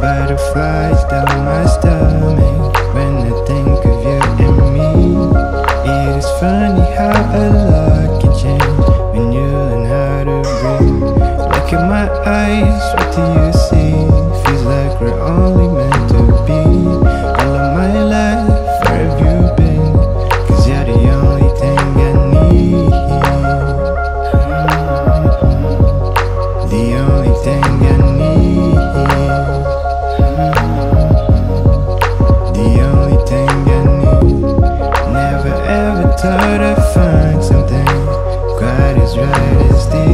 Butterflies down my stomach At my eyes, what do you see? Feels like we're only meant to be. All of my life, where have you been? Cause you're the only thing I need. The only thing I need. The only thing I need. Never ever thought I'd find something quite as right as this.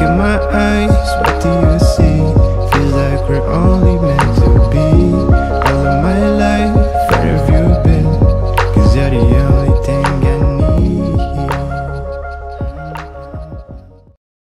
look in my eyes, what do you